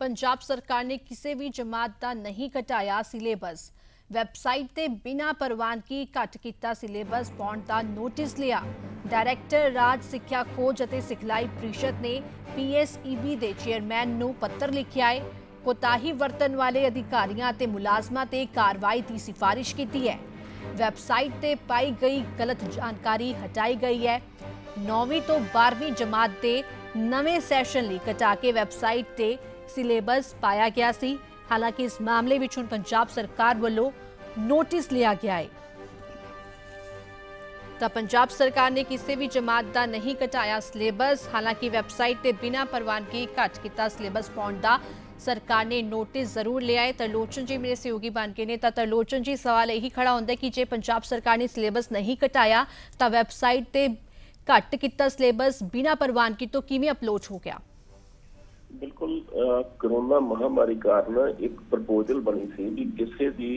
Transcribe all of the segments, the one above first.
ਪੰਜਾਬ ਸਰਕਾਰ ਨੇ ਕਿਸੇ ਵੀ ਜਮਾਤ ਦਾ ਨਹੀਂ ਘਟਾਇਆ ਸਿਲੇਬਸ। ਵੈਬਸਾਈਟ ਤੇ ਬਿਨਾਂ ਪ੍ਰਵਾਨਗੀ ਘਟ ਕੀਤਾ ਸਿਲੇਬਸ ਪਾਉਣ ਦਾ ਨੋਟਿਸ ਲਿਆ। ਡਾਇਰੈਕਟਰ ਰਾਜ ਸਿੱਖਿਆ ਖੋਜ ਅਤੇ ਸਿਖਲਾਈ ਪ੍ਰੀਸ਼ਦ ਨੇ ਪੀਐਸਈਬੀ ਦੇ ਚੇਅਰਮੈਨ ਨੂੰ ਪੱਤਰ ਲਿਖਿਆ ਹੈ। ਕੋਤਾਹੀ ਵਰਤਣ ਵਾਲੇ ਅਧਿਕਾਰੀਆਂ ਅਤੇ ਮੁਲਾਜ਼ਮਾਂ ਤੇ ਕਾਰਵਾਈ ਦੀ ਸਿਫਾਰਿਸ਼ ਕੀਤੀ ਹੈ। ਵੈਬਸਾਈਟ ਤੇ ਪਾਈ ਗਈ ਗਲਤ ਜਾਣਕਾਰੀ ਹਟਾਈ ਗਈ ਹੈ। 9ਵੀਂ ਤੋਂ 12ਵੀਂ ਜਮਾਤ ਦੇ ਨਵੇਂ ਸੈਸ਼ਨ ਲਈ ਘਟਾ ਕੇ ਵੈਬਸਾਈਟ ਤੇ ਸਿਲੇਬਸ ਪਾਇਆ ਗਿਆ ਸੀ। ਹਾਲਾਂਕਿ ਇਸ ਮਾਮਲੇ ਵਿੱਚ ਹੁਣ ਪੰਜਾਬ ਸਰਕਾਰ ਵੱਲੋਂ ਨੋਟਿਸ ਲਿਆ ਗਿਆ ਹੈ। ਤਾਂ ਪੰਜਾਬ ਸਰਕਾਰ ਨੇ ਕਿਸੇ ਵੀ ਜਮਾਤ ਦਾ ਨਹੀਂ ਘਟਾਇਆ ਸਿਲੇਬਸ। ਹਾਲਾਂਕਿ ਵੈਬਸਾਈਟ ਤੇ ਬਿਨਾਂ ਪ੍ਰਵਾਨਗੀ ਘਟ ਕੀਤਾ ਸਿਲੇਬਸ ਪਾਉਣ ਦਾ ਸਰਕਾਰ ਨੇ ਨੋਟਿਸ ਜ਼ਰੂਰ ਲਿਆ ਹੈ। ਤਰਲੋਚਨ ਜੀ ਮੇਰੇ ਸਹਿਯੋਗੀ ਬਣ ਕੇ ਨੇ। ਤਾਂ ਤਰਲੋਚਨ ਜੀ, ਸਵਾਲ ਇਹੀ ਖੜਾ ਹੁੰਦਾ ਕਿ ਜੇ ਪੰਜਾਬ ਸਰਕਾਰ ਨੇ ਸਿਲੇਬਸ ਨਹੀਂ ਘਟਾਇਆ, ਤਾਂ ਵੈਬਸਾਈਟ ਤੇ ਘੱਟ ਕੀਤਾ ਸਿਲੇਬਸ ਬਿਨਾਂ ਪ੍ਰਵਾਨਗੀ ਤੋਂ ਕਿਵੇਂ ਅਪਲੋਡ ਹੋ ਗਿਆ? ਬਿਲਕੁਲ ਕਰੋਨਾ ਮਹਾਮਾਰੀ ਕਾਰਨ ਇੱਕ ਪ੍ਰਪੋਜ਼ਲ ਬਣੀ ਸੀ ਵੀ ਕਿਸੇ ਵੀ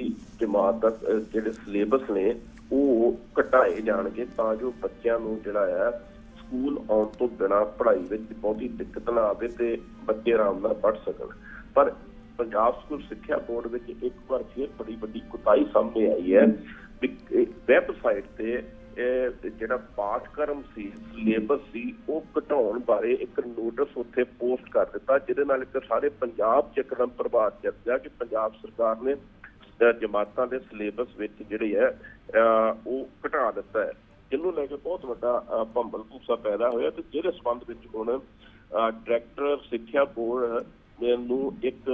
ਜਮਾਤ ਦਾ ਜਿਹੜੇ ਸਿਲੇਬਸ ਨੇ ਉਹ ਘਟਾਏ ਜਾਣਗੇ ਤਾਂ ਜੋ ਬੱਚਿਆਂ ਨੂੰ ਜਿਹੜਾ ਹੈ ਸਕੂਲ ਆਉਣ ਤੋਂ ਬਿਨਾਂ ਪੜ੍ਹਾਈ ਵਿੱਚ ਬਹੁਤੀ ਦਿੱਕਤ ਨਾ ਆਵੇ ਤੇ ਬੱਚੇ ਆਰਾਮ ਨਾਲ ਪੜ੍ਹ ਸਕਣ। ਪਰ ਪੰਜਾਬ ਸਕੂਲ ਸਿੱਖਿਆ ਬੋਰਡ ਵਿੱਚ ਇੱਕ ਵਾਰ ਫਿਰ ਬੜੀ ਵੱਡੀ ਕੁਤਾਹੀ ਸਾਹਮਣੇ ਆਈ ਹੈ ਵੈਬਸਾਈਟ ਤੇ ਜਿਹੜਾ ਪਾਠਕ੍ਰਮ ਸੀ ਸਿਲੇਬਸ ਸੀ, ਉਹ ਘਟਾਉਣ ਬਾਰੇ ਇੱਕ ਨੋਟਿਸ ਉੱਥੇ ਪੋਸਟ ਕਰ ਦਿੱਤਾ, ਜਿਹਦੇ ਨਾਲ ਇੱਕ ਸਾਰੇ ਪੰਜਾਬ 'ਚ ਇੱਕਦਮ ਪ੍ਰਭਾਵ ਚੱਲ ਗਿਆ ਕਿ ਪੰਜਾਬ ਸਰਕਾਰ ਨੇ ਜਮਾਤਾਂ ਦੇ ਸਿਲੇਬਸ ਵਿੱਚ ਜਿਹੜੇ ਹੈ ਉਹ ਘਟਾ ਦਿੱਤਾ ਹੈ। ਜਿਹਨੂੰ ਲੈ ਕੇ ਬਹੁਤ ਵੱਡਾ ਭੰਬਲ ਭੂਸਾ ਪੈਦਾ ਹੋਇਆ ਤੇ ਜਿਹਦੇ ਸੰਬੰਧ ਵਿੱਚ ਹੁਣ, ਅਹ ਡਾਇਰੈਕਟਰ ਸਿੱਖਿਆ ਬੋਰਡ ਨੂੰ ਇੱਕ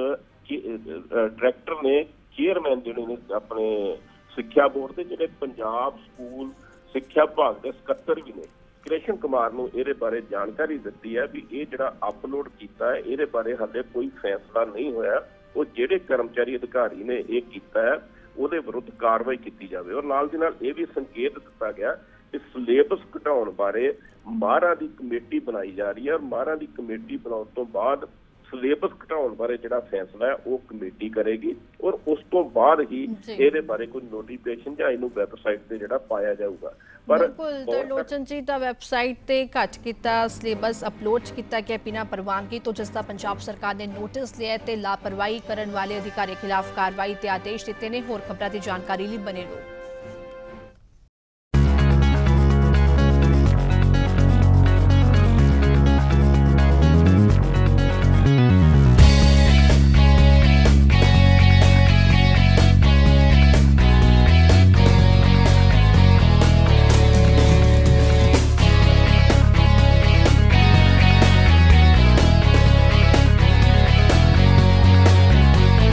ਡਾਇਰੈਕਟਰ ਨੇ ਚੇਅਰਮੈਨ ਜਿਹੜੇ ਨੇ, ਆਪਣੇ ਸਿੱਖਿਆ ਬੋਰਡ ਦੇ ਜਿਹੜੇ ਪੰਜਾਬ ਸਕੂਲ ਸਿੱਖਿਆ ਵਿਭਾਗ ਦੇ ਸਕੱਤਰ ਵੀ ਨੇ। ਕ੍ਰਿਸ਼ਨ ਕੁਮਾਰ ਨੂੰ ਇਹਦੇ ਬਾਰੇ ਜਾਣਕਾਰੀ ਦਿੱਤੀ ਹੈ ਵੀ ਇਹ ਜਿਹੜਾ ਅਪਲੋਡ ਕੀਤਾ ਹੈ, ਇਹਦੇ ਬਾਰੇ ਹਾਲੇ ਕੋਈ ਫੈਸਲਾ ਨਹੀਂ ਹੋਇਆ। ਉਹ ਜਿਹੜੇ ਕਰਮਚਾਰੀ ਅਧਿਕਾਰੀ ਨੇ ਇਹ ਕੀਤਾ ਹੈ, ਉਹਦੇ ਵਿਰੁੱਧ ਕਾਰਵਾਈ ਕੀਤੀ ਜਾਵੇ। ਔਰ ਨਾਲ ਦੀ ਨਾਲ ਇਹ ਵੀ ਸੰਕੇਤ ਦਿੱਤਾ ਗਿਆ ਕਿ ਸਿਲੇਬਸ ਘਟਾਉਣ ਬਾਰੇ ਮਾਹਰਾਂ ਦੀ ਕਮੇਟੀ ਬਣਾਈ ਜਾ ਰਹੀ ਹੈ। ਔਰ ਮਾਹਰਾਂ ਦੀ ਕਮੇਟੀ ਬਣਾਉਣ ਤੋਂ ਬਾਅਦ ਸਿਲੇਬਸ ਘਟਾਉਣ ਬਾਰੇ ਜਿਹੜਾ ਫੈਸਲਾ ਹੈ ਉਹ ਕਮੇਟੀ ਕਰੇਗੀ ਔਰ ਉਸ ਤੋਂ ਬਾਅਦ ਹੀ। ਇਹਦੇ ਬਾਰੇ ਕੋਈ ਨੋਟੀਫਿਕੇਸ਼ਨ ਜਾਂ ਇਹਨੂੰ ਵੈਬਸਾਈਟ ਤੇ ਜਿਹੜਾ ਪਾਇਆ ਜਾਊਗਾ। ਪਰ ਬਿਲਕੁਲ ਤਰਲੋਚਨ ਜੀ ਦਾ ਵੈਬਸਾਈਟ ਤੇ ਘੱਟ ਕੀਤਾ ਸਿਲੇਬਸ ਅਪਲੋਡ ਕੀਤਾ ਗਿਆ ਬਿਨਾਂ ਪ੍ਰਵਾਨਗੀ ਤੋਂ ਜਿਸ ਦਾ ਪੰਜਾਬ ਸਰਕਾਰ ਨੇ ਨੋਟਿਸ ਲਿਆ ਤੇ ਲਾਪਰਵਾਹੀ ਕਰਨ ਵਾਲੇ ਅਧਿਕਾਰੀ ਖਿਲਾਫ ਕਾਰਵਾਈ ਤੇ ਆਦੇਸ਼ ਦਿੱਤੇ ਨੇ। ਹੋਰ ਖਬਰਾਂ ਦੀ ਜਾਣਕਾਰੀ ਲਈ ਬਨੇ ਰਹੋ।